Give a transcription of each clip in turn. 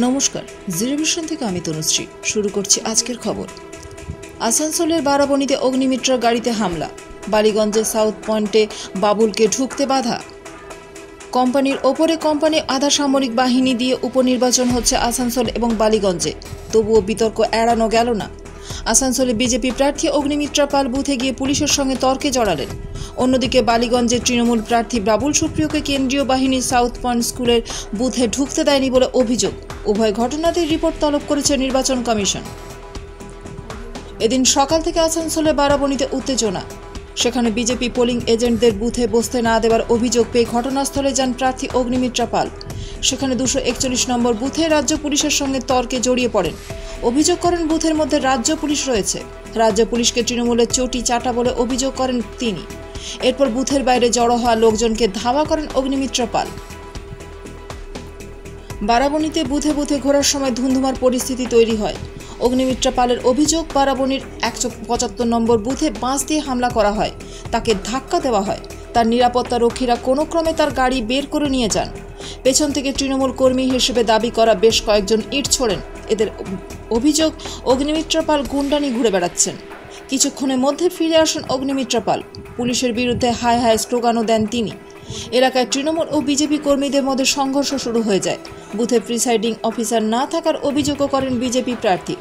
নমস্কার জিরিভিশন থেকে আমি তনুশ্রী। শুরু করছি আজকের খবর। আসানসোলের বারাবণীতে অগ্নিমিত্রার গাড়িতে হামলা। বালিগঞ্জের সাউথ পয়েন্টে বাবুলকে ঢুকতে বাধা। কোম্পানির ওপরে কোম্পানি আধা সামরিক বাহিনী দিয়ে উপনির্বাচন হচ্ছে আসানসোল এবং বালিগঞ্জে। তবুও বিতর্ক এড়ানো গেল না। আসানসোলে বিজেপি প্রার্থী অগ্নিমিত্রা পাল বুথে গিয়ে পুলিশের সঙ্গে তর্কে জড়ালেন। অন্যদিকে বালিগঞ্জের তৃণমূল প্রার্থী বাবুল সুপ্রিয়কে কেন্দ্রীয় বাহিনী সাউথ পয়েন্ট স্কুলের বুথে ঢুকতে দেয়নি বলে অভিযোগ। উভয় ঘটনাতেই রিপোর্ট তলব করেছে নির্বাচন কমিশন। এদিন সকাল থেকে আসানসোলে বারাবণীতে উত্তেজনা। সেখানে বিজেপি পোলিং এজেন্টদের বুথে বসতে না দেওয়ার অভিযোগ পেয়ে ঘটনাস্থলে যান প্রার্থী অগ্নিমিত্রা পাল। সেখানে দুশো একচল্লিশ নম্বর বুথে রাজ্য পুলিশের সঙ্গে তর্কে জড়িয়ে পড়েন। অভিযোগ করেন বুথের মধ্যে রাজ্য পুলিশ রয়েছে। রাজ্য পুলিশকে তৃণমূলের চটি চাটা বলে অভিযোগ করেন তিনি। এরপর বুথের বাইরে জড়ো হওয়া লোকজনকে ধাওয়া করেন অগ্নিমিত্রা পাল। বারাবণীতে বুথে বুথে ঘোরার সময় ধুন্ধুমার পরিস্থিতি তৈরি হয়। অগ্নিমিত্রা পালের অভিযোগ, বারাবণীর একশো পঁচাত্তর নম্বর বুথে বাঁশ দিয়ে হামলা করা হয়। তাকে ধাক্কা দেওয়া হয়। তার নিরাপত্তা রক্ষীরা কোনো ক্রমে তার গাড়ি বের করে নিয়ে যান। পেছন থেকে তৃণমূল কর্মী হিসেবে দাবি করা বেশ কয়েকজন ইট ছোড়েন। এদের অভিযোগ, অগ্নিমিত্রা পাল গুন্ডানি ঘুরে বেড়াচ্ছেন। কিছুক্ষণের মধ্যে ফিরে আসেন অগ্নিমিত্রা পাল। পুলিশের বিরুদ্ধে হায় হায় স্লোগানও দেন তিনি। এলাকায় তৃণমূল ও বিজেপি কর্মীদের মধ্যে সংঘর্ষ শুরু হয়ে যায়। বুথে প্রিসাইডিং অফিসার না থাকার অভিযোগও করেন বিজেপি প্রার্থী।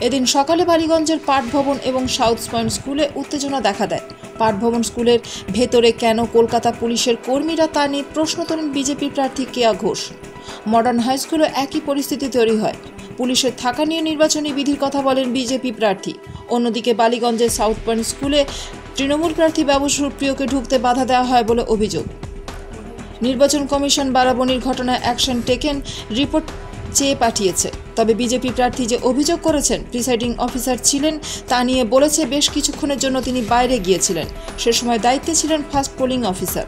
এদিন সকালে বালিগঞ্জের পাঠ ভবন এবং সাউথ পয়েন্ট স্কুলে উত্তেজনা দেখা দেয়। পাঠ ভবন স্কুলের ভেতরে কেন কলকাতা পুলিশের কর্মীরা তা নিয়ে প্রশ্ন তোলেন বিজেপি প্রার্থী কেয়া ঘোষ। মডার্ন হাই স্কুলে একই পরিস্থিতি তৈরি হয়। পুলিশের থাকা নিয়ে নির্বাচনী বিধির কথা বলেন বিজেপি প্রার্থী। অন্যদিকে বালিগঞ্জের সাউথ পয়েন্ট স্কুলে তৃণমূল প্রার্থী বাবু সুপ্রিয়কে ঢুকতে বাধা দেওয়া হয় বলে অভিযোগ। নির্বাচন কমিশন বারাবনির ঘটনায় অ্যাকশন টেকেন রিপোর্ট চেয়ে পাঠিয়েছে। তবে বিজেপি প্রার্থী যে অভিযোগ করেছেন, প্রিসাইডিং অফিসার ছিলেন তা নিয়ে বলেছে বেশ কিছুক্ষণের জন্য তিনি বাইরে গিয়েছিলেন। সে সময় দায়িত্বে ছিলেন ফার্স্ট পোলিং অফিসার।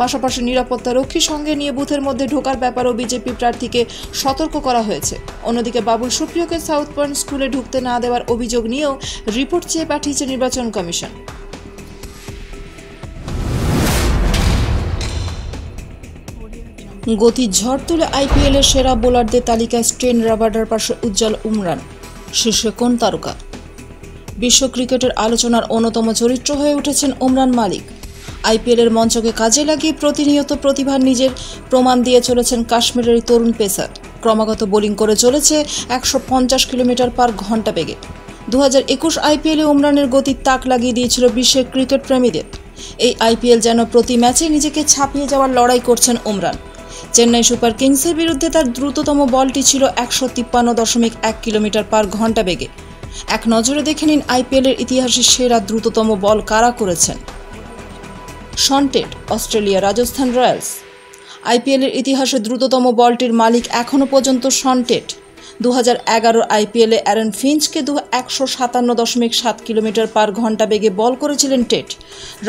পাশাপাশি নিরাপত্তা রক্ষী সঙ্গে নিয়ে বুথের মধ্যে ঢোকার ব্যাপারেও বিজেপি প্রার্থীকে সতর্ক করা হয়েছে। অন্যদিকে বাবুল সুপ্রিয়কে সাউথ পয়েন্ট স্কুলে ঢুকতে না দেওয়ার অভিযোগ নিয়েও রিপোর্ট চেয়ে পাঠিয়েছে নির্বাচন কমিশন। গতির ঝড় তুলে আইপিএলের সেরা বোলারদের তালিকায় স্ট্রেন রাবার্ডার পাশে উজ্জ্বল উমরান শীর্ষে কোন তারকা। বিশ্ব ক্রিকেটের আলোচনার অন্যতম চরিত্র হয়ে উঠেছেন ওমরান মালিক। আইপিএলের মঞ্চকে কাজে লাগিয়ে প্রতিনিয়ত প্রতিভার নিজের প্রমাণ দিয়ে চলেছেন কাশ্মীরের তরুণ পেসার। ক্রমাগত বোলিং করে চলেছে একশো পঞ্চাশ কিলোমিটার পার ঘণ্টা বেগে। দু হাজার একুশ আইপিএলে উমরানের গতির তাক লাগিয়ে দিয়েছিল বিশ্বের ক্রিকেট প্রেমীদের। এই আইপিএল যেন প্রতি ম্যাচে নিজেকে ছাপিয়ে যাওয়ার লড়াই করছেন উমরান। চেন্নাই সুপার কিংসের বিরুদ্ধে তার দ্রুততম বলটি ছিল একশো তিপ্পান্ন দশমিক এক কিলোমিটার পার ঘণ্টা বেগে। এক নজরে দেখে নিন আইপিএলের ইতিহাসে সেরা দ্রুততম বল কারা করেছেন। Shaun Tait, Australia Rajasthan Royals. আইপিএলের ইতিহাসে দ্রুততম বলটির মালিক এখনও পর্যন্ত শন্টেড। দু হাজার আইপিএলে অ্যারন ফিঞ্চকে দু একশো সাতান্ন দশমিক সাত কিলোমিটার পার ঘণ্টা বেগে বল করেছিলেন টেট।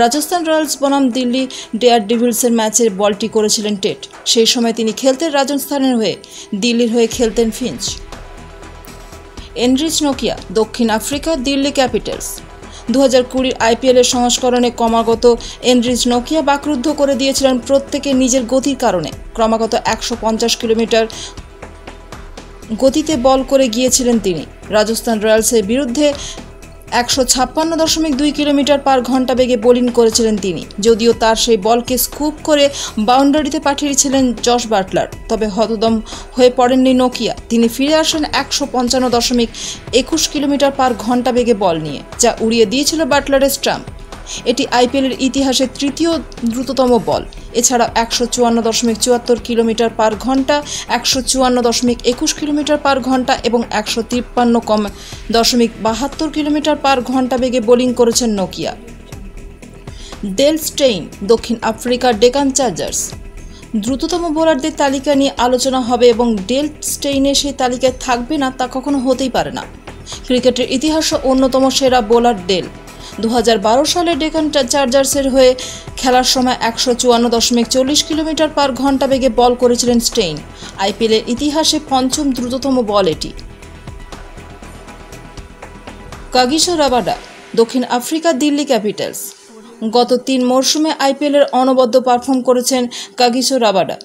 রাজস্থান রয়্যালস বনাম দিল্লি ডেয়ার ডিভিলসের ম্যাচে বলটি করেছিলেন টেট। সেই সময় তিনি খেলতেন রাজস্থানের হয়ে, দিল্লির হয়ে খেলতেন ফিঞ্চ। এনরিচ নোকিয়া, দক্ষিণ আফ্রিকা, দিল্লি ক্যাপিটালস। দু হাজার কুড়ির আইপিএলের সংস্করণে ক্রমাগত এনরিচ নোকিয়া বাকরুদ্ধ করে দিয়েছিলেন প্রত্যেকে নিজের গতির কারণে। ক্রমাগত একশো পঞ্চাশ কিলোমিটার গতিতে বল করে গিয়েছিলেন তিনি। রাজস্থান রয়্যালসের বিরুদ্ধে একশো ছাপ্পান্ন দশমিক দুই কিলোমিটার পার ঘণ্টা বেগে বোলিং করেছিলেন তিনি। যদিও তার সেই বলকে স্কুপ করে বাউন্ডারিতে পাঠিয়েছিলেন জশ বাটলার, তবে হতদম হয়ে পড়েননি নোকিয়া। তিনি ফিরে আসেন একশো পঞ্চান্ন দশমিক একুশ কিলোমিটার পার ঘণ্টা বেগে বল নিয়ে, যা উড়িয়ে দিয়েছিল বাটলারের স্টাম্প এটি আইপিএলের ইতিহাসে তৃতীয় দ্রুততম বল। এছাড়া একশো চুয়ান্ন দশমিক চুয়াত্তর কিলোমিটার পার ঘণ্টা, একশো চুয়ান্ন দশমিক একুশ কিলোমিটার পার ঘণ্টা এবং একশো তিপ্পান্ন কম দশমিক বাহাত্তর কিলোমিটার পার ঘণ্টা বেগে বোলিং করেছেন নোকিয়া। ডেল স্টেইন, দক্ষিণ আফ্রিকার ডেকান চার্জার্স। দ্রুততম বোলারদের তালিকা নিয়ে আলোচনা হবে এবং ডেল স্টেইনে সেই তালিকায় থাকবে না তা কখনো হতেই পারে না। ক্রিকেটের ইতিহাসে অন্যতম সেরা বোলার ডেল। দু হাজার বারো সালে ডেকান চার্জার্সের হয়ে খেলার সময় একশো চুয়ান্ন দশমিক চল্লিশ কিলোমিটার পার ঘণ্টা বেগে বল করেছিলেন স্টেইন। আইপিএলের ইতিহাসে পঞ্চম দ্রুততম বল এটি। কাগিসো রাবাডা, দক্ষিণ আফ্রিকা দিল্লি ক্যাপিটালস। গত তিন মরশুমে আইপিএলের অনবদ্য পারফর্ম করেছেন কাগিসো রাবাডা।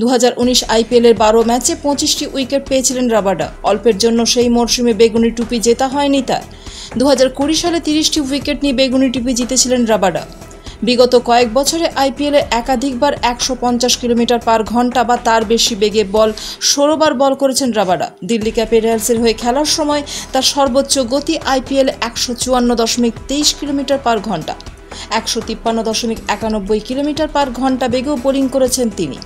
দু হাজার উনিশ আইপিএলের বারো ম্যাচে পঁচিশটি উইকেট পেয়েছিলেন রাবাডা। অল্পের জন্য সেই মরশুমে বেগুনি টুপি জেতা হয়নি তার। দু হাজার কুড়ি সালে তিরিশটি উইকেট নিয়ে বেগুনি টুপি জিতেছিলেন রাবাডা। বিগত কয়েক বছরে আইপিএলে একাধিকবার একশো পঞ্চাশ কিলোমিটার পার ঘণ্টা বা তার বেশি বেগে বল, ষোলোবার বল করেছেন রাবাডা। দিল্লি ক্যাপিটালসের হয়ে খেলার সময় তার সর্বোচ্চ গতি আইপিএলে একশো চুয়ান্ন দশমিক তেইশ কিলোমিটার পার ঘণ্টা। একশো তিপ্পান্ন দশমিক একানব্বই কিলোমিটার পার ঘণ্টা বেগেও বোলিং করেছেন তিনি।